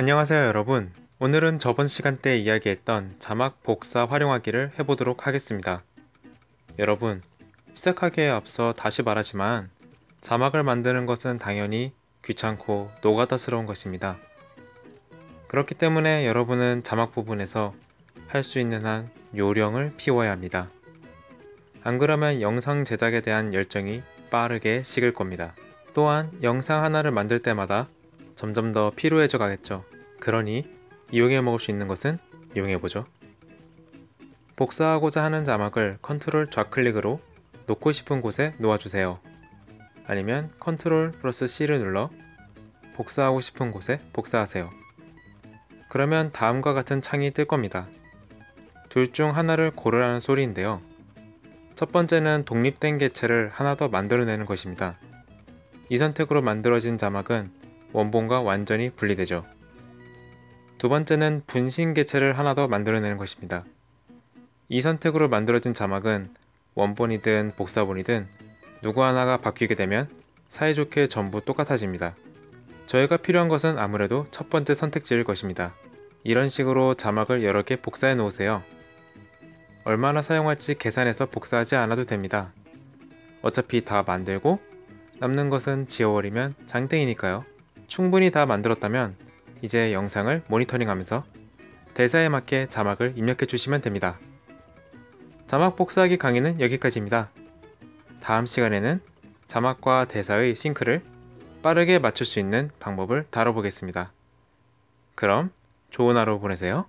안녕하세요 여러분. 오늘은 저번 시간대에 이야기했던 자막 복사 활용하기를 해보도록 하겠습니다. 여러분 시작하기에 앞서 다시 말하지만 자막을 만드는 것은 당연히 귀찮고 노가다스러운 것입니다. 그렇기 때문에 여러분은 자막 부분에서 할 수 있는 한 요령을 피워야 합니다. 안 그러면 영상 제작에 대한 열정이 빠르게 식을 겁니다. 또한 영상 하나를 만들 때마다 점점 더 피로해져 가겠죠. 그러니 이용해 먹을 수 있는 것은 이용해보죠. 복사하고자 하는 자막을 컨트롤 좌클릭으로 놓고 싶은 곳에 놓아주세요. 아니면 컨트롤 플러스 C를 눌러 복사하고 싶은 곳에 복사하세요. 그러면 다음과 같은 창이 뜰 겁니다. 둘 중 하나를 고르라는 소리인데요. 첫 번째는 독립된 개체를 하나 더 만들어내는 것입니다. 이 선택으로 만들어진 자막은 원본과 완전히 분리되죠. 두 번째는 분신 개체를 하나 더 만들어내는 것입니다. 이 선택으로 만들어진 자막은 원본이든 복사본이든 누구 하나가 바뀌게 되면 사이좋게 전부 똑같아집니다. 저희가 필요한 것은 아무래도 첫 번째 선택지일 것입니다. 이런 식으로 자막을 여러 개 복사해 놓으세요. 얼마나 사용할지 계산해서 복사하지 않아도 됩니다. 어차피 다 만들고 남는 것은 지워버리면 장땡이니까요. 충분히 다 만들었다면 이제 영상을 모니터링하면서 대사에 맞게 자막을 입력해 주시면 됩니다. 자막 복사하기 강의는 여기까지입니다. 다음 시간에는 자막과 대사의 싱크를 빠르게 맞출 수 있는 방법을 다뤄보겠습니다. 그럼 좋은 하루 보내세요.